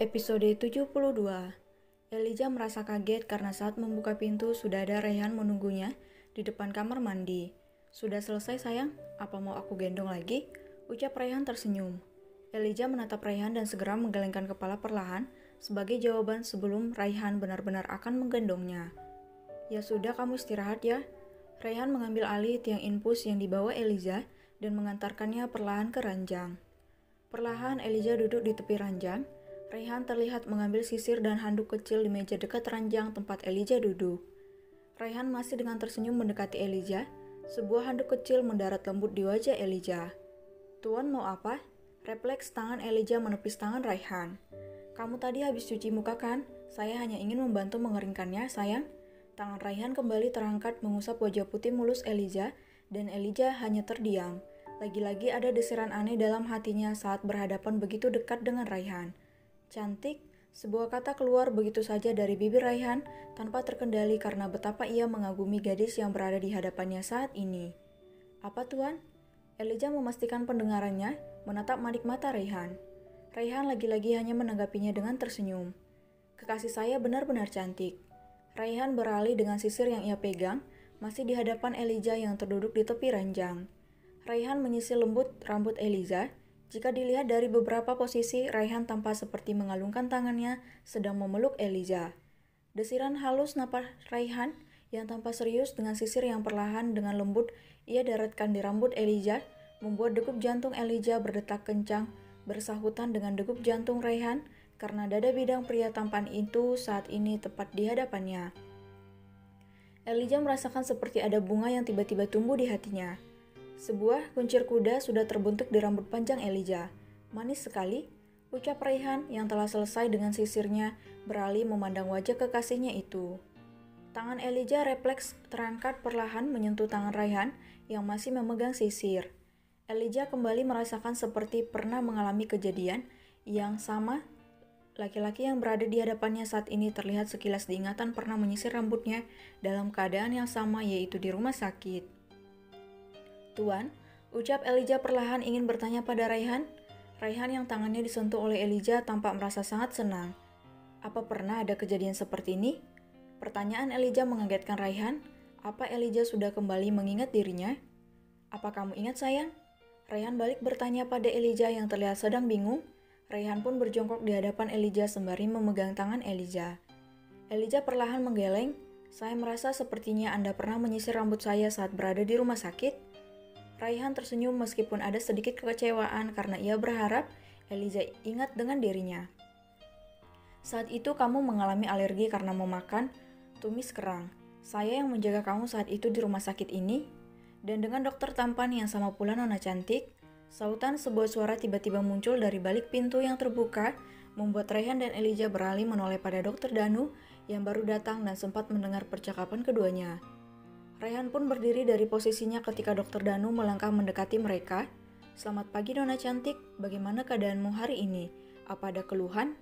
Episode 72 Elijah merasa kaget karena saat membuka pintu sudah ada Rehan menunggunya di depan kamar mandi. Sudah selesai sayang? Apa mau aku gendong lagi? Ucap Rehan tersenyum. Elijah menatap Raihan dan segera menggelengkan kepala perlahan sebagai jawaban sebelum Raihan benar-benar akan menggendongnya. Ya sudah kamu istirahat ya. Raihan mengambil alih tiang infus yang dibawa Elijah dan mengantarkannya perlahan ke ranjang. Perlahan Elijah duduk di tepi ranjang. Raihan terlihat mengambil sisir dan handuk kecil di meja dekat ranjang tempat Elijah duduk. Raihan masih dengan tersenyum mendekati Elijah. Sebuah handuk kecil mendarat lembut di wajah Elijah. Tuan mau apa? Refleks tangan Elijah menepis tangan Raihan. Kamu tadi habis cuci muka kan? Saya hanya ingin membantu mengeringkannya, sayang. Tangan Raihan kembali terangkat mengusap wajah putih mulus Elijah, dan Elijah hanya terdiam. Lagi-lagi ada desiran aneh dalam hatinya saat berhadapan begitu dekat dengan Raihan. Cantik, sebuah kata keluar begitu saja dari bibir Raihan tanpa terkendali karena betapa ia mengagumi gadis yang berada di hadapannya saat ini. Apa tuan? Elijah memastikan pendengarannya, menatap manik mata Raihan. Raihan lagi-lagi hanya menanggapinya dengan tersenyum. Kekasih saya benar-benar cantik. Raihan beralih dengan sisir yang ia pegang, masih di hadapan Elijah yang terduduk di tepi ranjang. Raihan menyisir lembut rambut Elijah jika dilihat dari beberapa posisi, Raihan tampak seperti mengalungkan tangannya sedang memeluk Eliza. Desiran halus napas Raihan yang tampak serius dengan sisir yang perlahan dengan lembut ia daratkan di rambut Elijah, membuat degup jantung Elijah berdetak kencang, bersahutan dengan degup jantung Raihan karena dada bidang pria tampan itu saat ini tepat di hadapannya. Elijah merasakan seperti ada bunga yang tiba-tiba tumbuh di hatinya. Sebuah kuncir kuda sudah terbentuk di rambut panjang Elijah. Manis sekali, ucap Raihan yang telah selesai dengan sisirnya beralih memandang wajah kekasihnya itu. Tangan Elijah refleks terangkat perlahan menyentuh tangan Raihan yang masih memegang sisir. Elijah kembali merasakan seperti pernah mengalami kejadian yang sama. Laki-laki yang berada di hadapannya saat ini terlihat sekilas diingatan pernah menyisir rambutnya dalam keadaan yang sama yaitu di rumah sakit. Tuan, ucap Elijah perlahan ingin bertanya pada Raihan. Raihan yang tangannya disentuh oleh Elijah tampak merasa sangat senang. Apa pernah ada kejadian seperti ini? Pertanyaan Elijah mengagetkan Raihan. Apa Elijah sudah kembali mengingat dirinya? Apa kamu ingat sayang? Raihan balik bertanya pada Elijah yang terlihat sedang bingung. Raihan pun berjongkok di hadapan Elijah sembari memegang tangan Elijah. Elijah perlahan menggeleng. Saya merasa sepertinya Anda pernah menyisir rambut saya saat berada di rumah sakit. Raihan tersenyum meskipun ada sedikit kekecewaan karena ia berharap Eliza ingat dengan dirinya. Saat itu kamu mengalami alergi karena memakan tumis kerang. Saya yang menjaga kamu saat itu di rumah sakit ini. Dan dengan dokter tampan yang sama pula nona cantik, sautan sebuah suara tiba-tiba muncul dari balik pintu yang terbuka, membuat Raihan dan Elijah beralih menoleh pada dokter Danu yang baru datang dan sempat mendengar percakapan keduanya. Rayhan pun berdiri dari posisinya ketika dokter Danu melangkah mendekati mereka. Selamat pagi Nona cantik, bagaimana keadaanmu hari ini? Apa ada keluhan?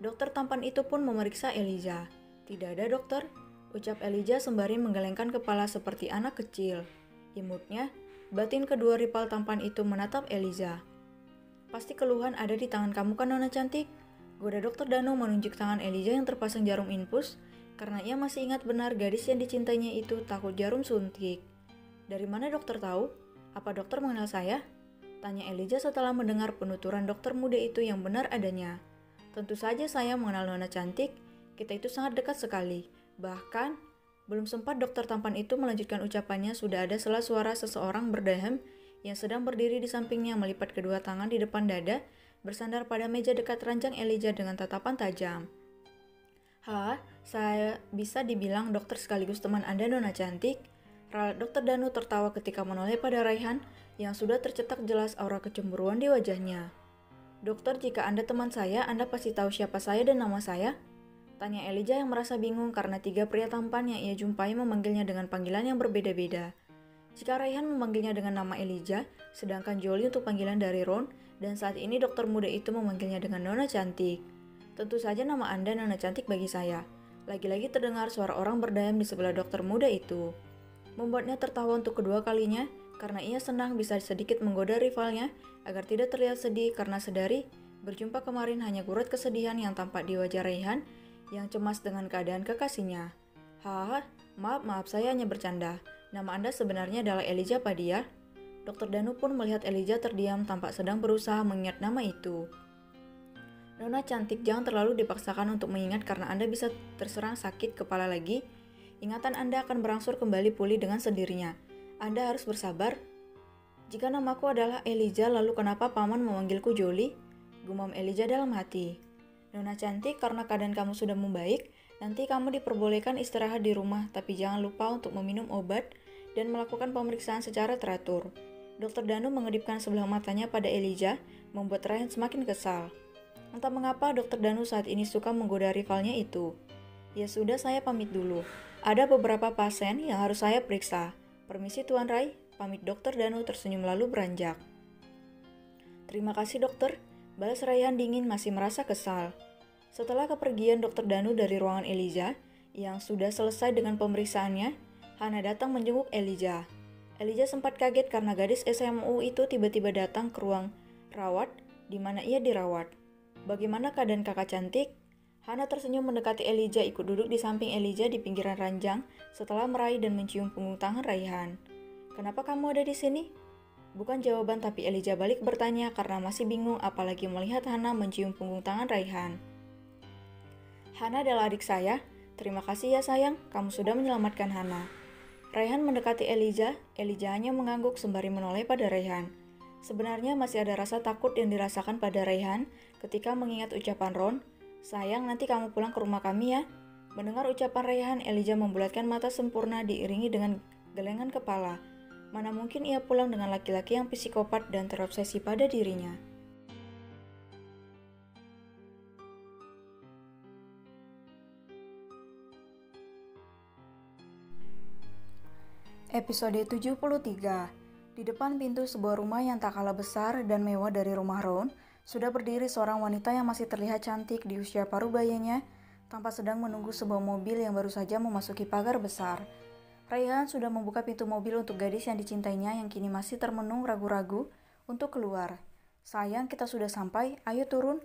Dokter tampan itu pun memeriksa Eliza. Tidak ada dokter, ucap Eliza sembari menggelengkan kepala seperti anak kecil. Imutnya, batin kedua rival tampan itu menatap Eliza. Pasti keluhan ada di tangan kamu kan Nona cantik? Goda dokter Danu menunjuk tangan Eliza yang terpasang jarum infus karena ia masih ingat benar gadis yang dicintainya itu takut jarum suntik. Dari mana dokter tahu? Apa dokter mengenal saya? Tanya Elijah setelah mendengar penuturan dokter muda itu yang benar adanya. Tentu saja saya mengenal Nona cantik, kita itu sangat dekat sekali. Bahkan, belum sempat dokter tampan itu melanjutkan ucapannya sudah ada salah suara seseorang berdahem yang sedang berdiri di sampingnya melipat kedua tangan di depan dada, bersandar pada meja dekat ranjang Elijah dengan tatapan tajam. Ha, saya bisa dibilang dokter sekaligus teman Anda Nona cantik. Ralat dokter Danu tertawa ketika menoleh pada Raihan yang sudah tercetak jelas aura kecemburuan di wajahnya. Dokter, jika Anda teman saya, Anda pasti tahu siapa saya dan nama saya? Tanya Elijah yang merasa bingung karena tiga pria tampan yang ia jumpai memanggilnya dengan panggilan yang berbeda-beda. Jika Raihan memanggilnya dengan nama Elijah, sedangkan Jolie untuk panggilan dari Ron, dan saat ini dokter muda itu memanggilnya dengan Nona cantik. Tentu saja nama Anda Nona cantik bagi saya. Lagi-lagi terdengar suara orang berdayam di sebelah dokter muda itu. Membuatnya tertawa untuk kedua kalinya karena ia senang bisa sedikit menggoda rivalnya agar tidak terlihat sedih karena sedari Berjumpa kemarin hanya gurut kesedihan yang tampak di wajah Raihan yang cemas dengan keadaan kekasihnya. Haha, maaf maaf saya hanya bercanda. Nama Anda sebenarnya adalah Elijah Padia. Dokter Danu pun melihat Elijah terdiam tampak sedang berusaha mengingat nama itu. Nona cantik, jangan terlalu dipaksakan untuk mengingat karena Anda bisa terserang sakit kepala lagi. Ingatan Anda akan berangsur kembali pulih dengan sendirinya. Anda harus bersabar. Jika namaku adalah Elijah, lalu kenapa paman memanggilku Jolie? Gumam Elijah dalam hati. Nona cantik, karena keadaan kamu sudah membaik, nanti kamu diperbolehkan istirahat di rumah, tapi jangan lupa untuk meminum obat dan melakukan pemeriksaan secara teratur. Dokter Danu mengedipkan sebelah matanya pada Elijah, membuat Ryan semakin kesal. Entah mengapa dokter Danu saat ini suka menggoda rivalnya itu. Ya sudah saya pamit dulu. Ada beberapa pasien yang harus saya periksa. Permisi Tuan Rai, pamit dokter Danu tersenyum lalu beranjak. Terima kasih dokter, Balas Rayhan dingin masih merasa kesal. Setelah kepergian dokter Danu dari ruangan Elijah, yang sudah selesai dengan pemeriksaannya, Hana datang menjenguk Elijah. Elijah sempat kaget karena gadis SMU itu tiba-tiba datang ke ruang rawat di mana ia dirawat. Bagaimana keadaan kakak cantik? Hana tersenyum mendekati Elijah ikut duduk di samping Elijah di pinggiran ranjang setelah meraih dan mencium punggung tangan Raihan. Kenapa kamu ada di sini? Bukan jawaban tapi Elijah balik bertanya karena masih bingung apalagi melihat Hana mencium punggung tangan Raihan. Hana adalah adik saya. Terima kasih ya sayang, kamu sudah menyelamatkan Hana. Raihan mendekati Elijah, Elijah hanya mengangguk sembari menoleh pada Raihan. Sebenarnya masih ada rasa takut yang dirasakan pada Raihan ketika mengingat ucapan Ron, Sayang, nanti kamu pulang ke rumah kami ya. Mendengar ucapan Raihan, Elijah membulatkan mata sempurna diiringi dengan gelengan kepala. Mana mungkin ia pulang dengan laki-laki yang psikopat dan terobsesi pada dirinya. Episode 73 Di depan pintu sebuah rumah yang tak kalah besar dan mewah dari rumah Ron, sudah berdiri seorang wanita yang masih terlihat cantik di usia paruh bayanya, tanpa sedang menunggu sebuah mobil yang baru saja memasuki pagar besar. Rayhan sudah membuka pintu mobil untuk gadis yang dicintainya yang kini masih termenung ragu-ragu untuk keluar. Sayang, kita sudah sampai, ayo turun.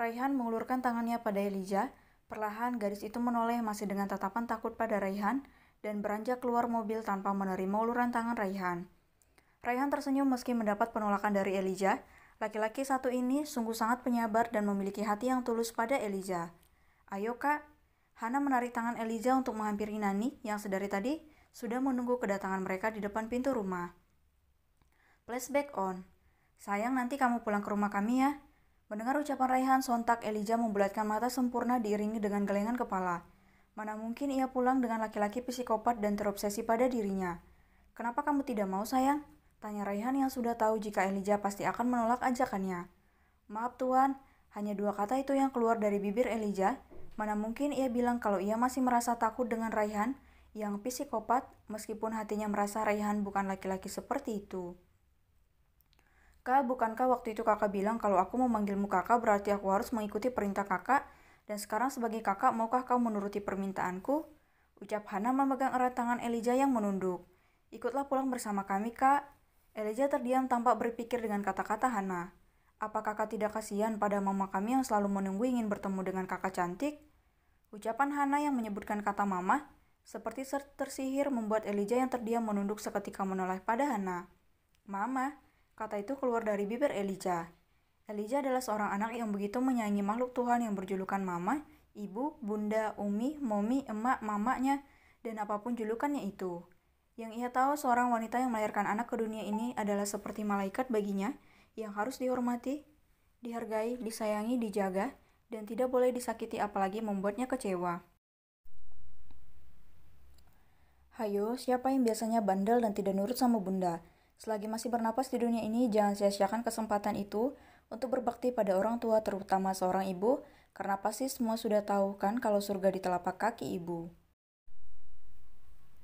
Raihan mengulurkan tangannya pada Elijah. Perlahan gadis itu menoleh masih dengan tatapan takut pada Raihan dan beranjak keluar mobil tanpa menerima uluran tangan Raihan. Raihan tersenyum meski mendapat penolakan dari Elijah. Laki-laki satu ini sungguh sangat penyabar dan memiliki hati yang tulus pada Elijah. Ayo kak, Hana menarik tangan Elijah untuk menghampiri Nani yang sedari tadi sudah menunggu kedatangan mereka di depan pintu rumah. Flashback on. Sayang nanti kamu pulang ke rumah kami ya. Mendengar ucapan Raihan, sontak Elijah membulatkan mata sempurna diiringi dengan gelengan kepala. Mana mungkin ia pulang dengan laki-laki psikopat dan terobsesi pada dirinya. Kenapa kamu tidak mau sayang? Tanya Raihan yang sudah tahu jika Elijah pasti akan menolak ajakannya. Maaf tuan, hanya dua kata itu yang keluar dari bibir Elijah. Mana mungkin ia bilang kalau ia masih merasa takut dengan Raihan yang psikopat meskipun hatinya merasa Raihan bukan laki-laki seperti itu. Kak, bukankah waktu itu kakak bilang kalau aku memanggilmu kakak berarti aku harus mengikuti perintah kakak? Dan sekarang sebagai kakak, maukah kau menuruti permintaanku? Ucap Hana memegang erat tangan Elijah yang menunduk. Ikutlah pulang bersama kami, kak. Elijah terdiam tanpa berpikir dengan kata-kata Hana. Apa kakak tidak kasihan pada mama kami yang selalu menunggu ingin bertemu dengan kakak cantik? Ucapan Hana yang menyebutkan kata mama seperti tersihir membuat Elijah yang terdiam menunduk seketika menoleh pada Hana. Mama, kata itu keluar dari bibir Elijah. Elijah adalah seorang anak yang begitu menyayangi makhluk Tuhan yang berjulukan mama, ibu, bunda, umi, momi, emak, mamanya, dan apa pun julukannya itu. Yang ia tahu seorang wanita yang melahirkan anak ke dunia ini adalah seperti malaikat baginya yang harus dihormati, dihargai, disayangi, dijaga, dan tidak boleh disakiti apalagi membuatnya kecewa. Hayo, siapa yang biasanya bandel dan tidak nurut sama bunda? Selagi masih bernapas di dunia ini, jangan sia-siakan kesempatan itu untuk berbakti pada orang tua, terutama seorang ibu, karena pasti semua sudah tahu kan kalau surga di telapak kaki ibu.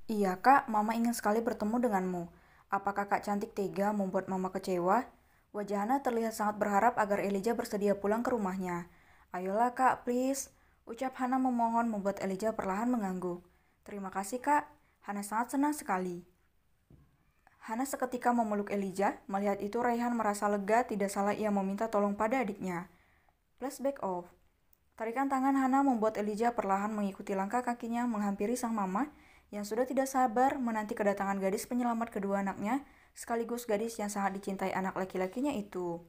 Iya kak, mama ingin sekali bertemu denganmu. Apakah kak cantik tega membuat mama kecewa? Wajah Hana terlihat sangat berharap agar Elijah bersedia pulang ke rumahnya. Ayolah kak, please. Ucap Hana memohon membuat Elijah perlahan mengangguk. Terima kasih kak, Hana sangat senang sekali. Hana seketika memeluk Elijah, melihat itu Raihan merasa lega tidak salah ia meminta tolong pada adiknya. Flashback off. Tarikan tangan Hana membuat Elijah perlahan mengikuti langkah kakinya menghampiri sang mama yang sudah tidak sabar menanti kedatangan gadis penyelamat kedua anaknya, sekaligus gadis yang sangat dicintai anak laki-lakinya itu.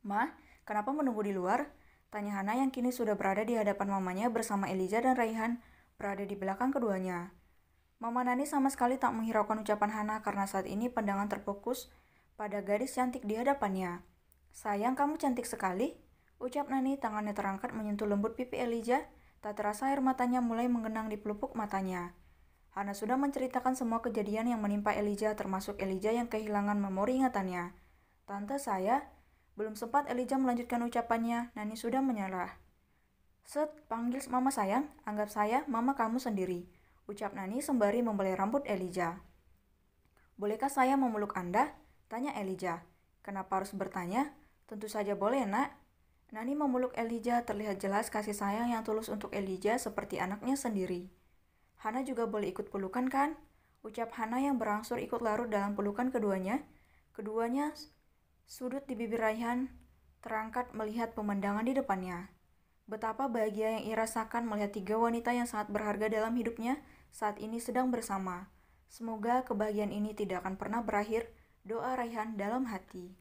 Ma, kenapa menunggu di luar? Tanya Hana yang kini sudah berada di hadapan mamanya bersama Elijah dan Raihan berada di belakang keduanya. Mama Nani sama sekali tak menghiraukan ucapan Hana karena saat ini pandangan terfokus pada gadis cantik di hadapannya. Sayang, kamu cantik sekali, ucap Nani tangannya terangkat menyentuh lembut pipi Elijah, tak terasa air matanya mulai menggenang di pelupuk matanya. Hana sudah menceritakan semua kejadian yang menimpa Elijah termasuk Elijah yang kehilangan memori ingatannya. Tante saya, belum sempat Elijah melanjutkan ucapannya, Nani sudah menyerah. Set, panggil mama sayang, anggap saya mama kamu sendiri ucap Nani sembari membelai rambut Elijah. Bolehkah saya memeluk Anda? Tanya Elijah. Kenapa harus bertanya? Tentu saja boleh, nak. Nani memeluk Elijah terlihat jelas kasih sayang yang tulus untuk Elijah seperti anaknya sendiri. Hana juga boleh ikut pelukan kan? Ucap Hana yang berangsur ikut larut dalam pelukan keduanya. Keduanya sudut di bibir Raihan terangkat melihat pemandangan di depannya. Betapa bahagia yang ia rasakan melihat tiga wanita yang sangat berharga dalam hidupnya saat ini sedang bersama. Semoga kebahagiaan ini tidak akan pernah berakhir. Doa Raihan dalam hati.